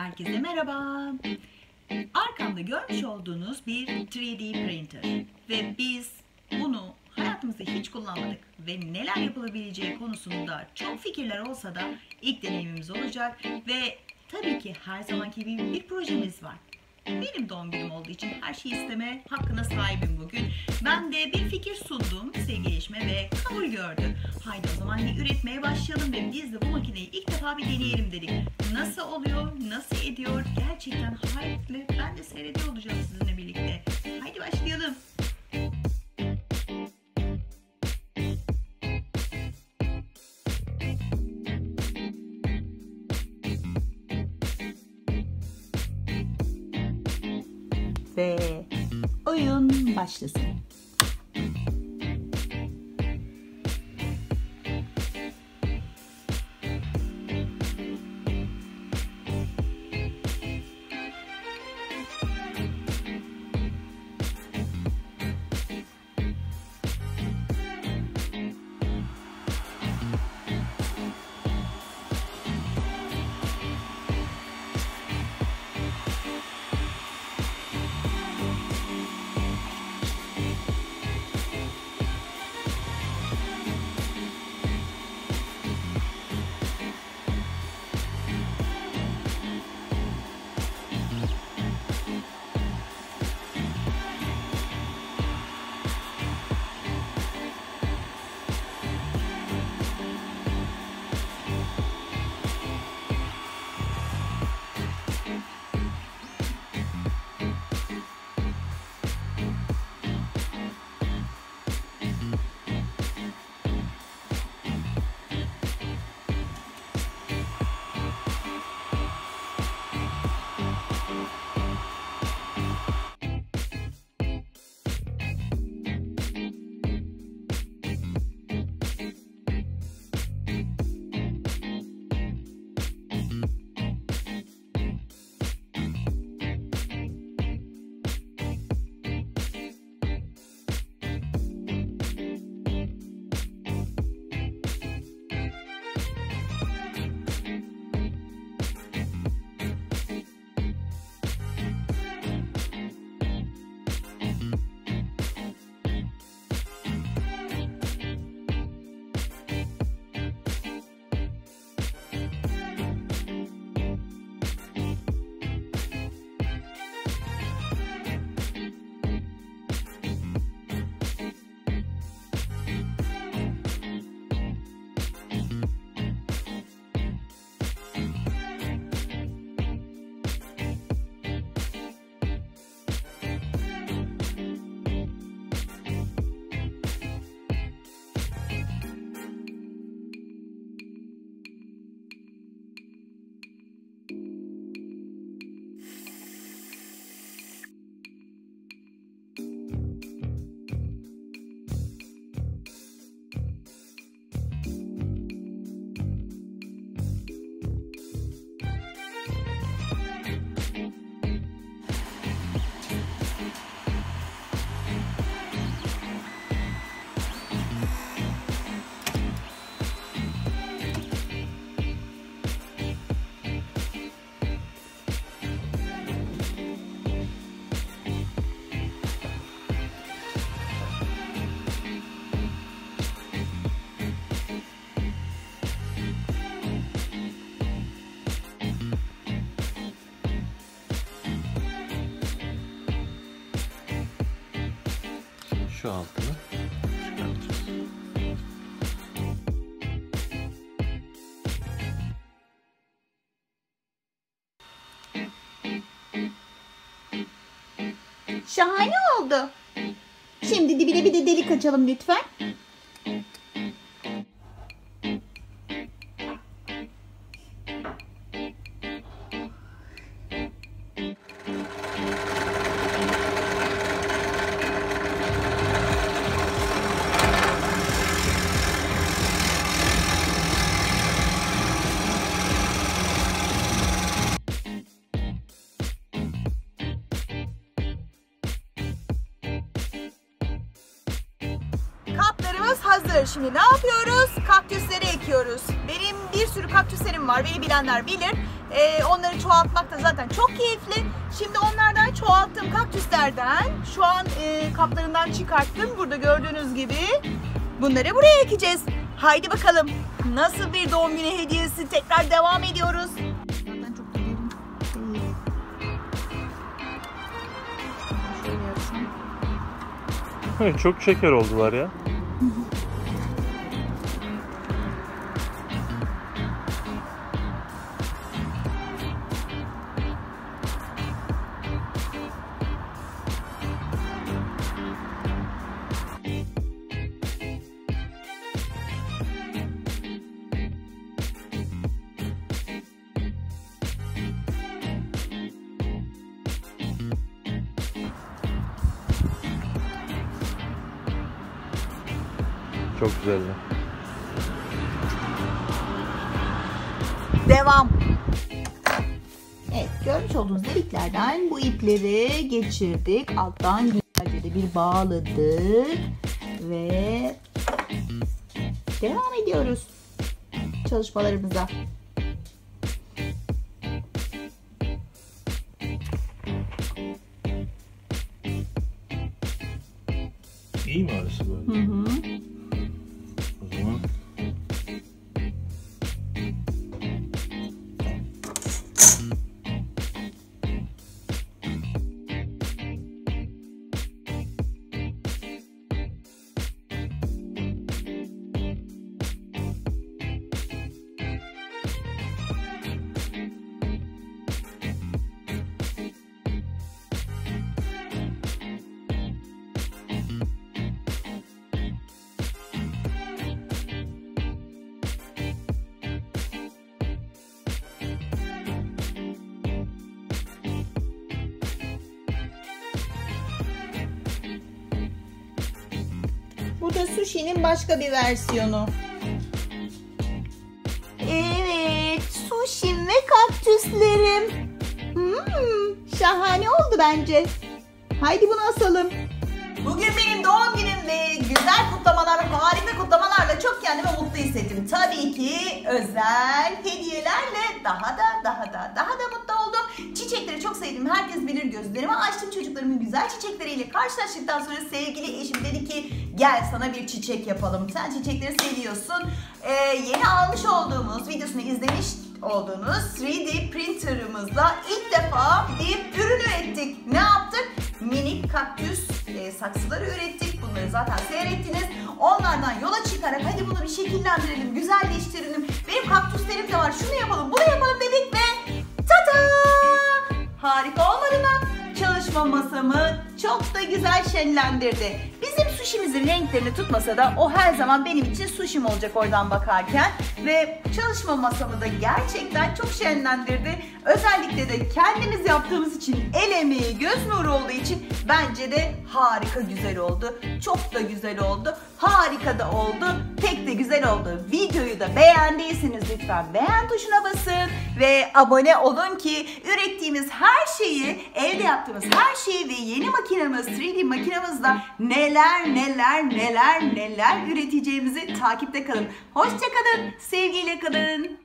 Herkese merhaba. Arkamda görmüş olduğunuz bir 3D printer ve biz bunu hayatımızda hiç kullanmadık ve neler yapılabileceği konusunda çok fikirler olsa da ilk deneyimimiz olacak ve tabii ki her zamanki gibi bir projemiz var. Benim doğum günüm olduğu için her şeyi isteme hakkına sahibim bugün. Ben de bir fikir sundum sevgili eşime ve kabul gördü. Haydi o zaman bir üretmeye başlayalım ve biz de bu makineyi ilk defa bir deneyelim dedik. Nasıl oluyor, nasıl ediyor gerçekten hayretle ben de seyrediyor olacağım sizinle ve oyun başlasın. Şahane oldu. Şimdi dibine bir de delik açalım lütfen. Hazır. Şimdi ne yapıyoruz? Kaktüsleri ekiyoruz. Benim bir sürü kaktüslerim var. Beni bilenler bilir. Ee, onları çoğaltmak da zaten çok keyifli. Şimdi onlardan çoğalttığım kaktüslerden şu an e, kaplarından çıkarttım. Burada gördüğünüz gibi bunları buraya ekeceğiz. Haydi bakalım nasıl bir doğum günü hediyesi tekrar devam ediyoruz. Çok şeker oldular ya. Çok güzeldi. Devam. Evet görmüş olduğunuz deliklerden bu ipleri geçirdik. Alttan güzelce de bir bağladık. Ve devam ediyoruz çalışmalarımıza. Da sushi'nin başka bir versiyonu. Evet, sushim ve kaktüslerim. Hmm, şahane oldu bence. Haydi bunu asalım. Bugün benim doğum günüm ve güzel kutlamalar, harika kutlamalarla çok kendimi mutlu hissettim. Tabii ki özel hediyelerle daha da daha da daha gözlerimi açtım çocuklarımın güzel çiçekleriyle karşılaştıktan sonra sevgili eşim dedi ki gel sana bir çiçek yapalım. Sen çiçekleri seviyorsun. Ee, yeni almış olduğumuz videosunu izlemiş olduğunuz 3D printerımızla ilk defa bir ürün ürettik. Ne yaptık? Minik kaktüs e, saksıları ürettik. Bunları zaten seyrettiniz. Onlardan yola çıkarak hadi bunu bir şekillendirelim, güzelleştirelim. Benim kaktüslerim de var. Şunu yapalım, bunu yapalım dedik ve tada! Harika olmadı mı? Çalışma masamı çok da güzel şenlendirdi. Bizim sushimizin renklerini tutmasa da o her zaman benim için sushim olacak oradan bakarken. Ve çalışma masamı da gerçekten çok şenlendirdi. Özellikle de kendimiz yaptığımız için el emeği, göz nuru olduğu için bence de harika güzel oldu. Çok da güzel oldu. Harika da oldu. Pek de güzel oldu. Videoyu da beğendiyseniz lütfen beğen tuşuna basın ve abone olun ki ürettiğimiz her şeyi, evde yaptığımız her şeyi ve yeni makinemiz, 3D makinemizde neler neler neler neler üreteceğimizi takipte kalın. Hoşçakalın, sevgiyle kalın.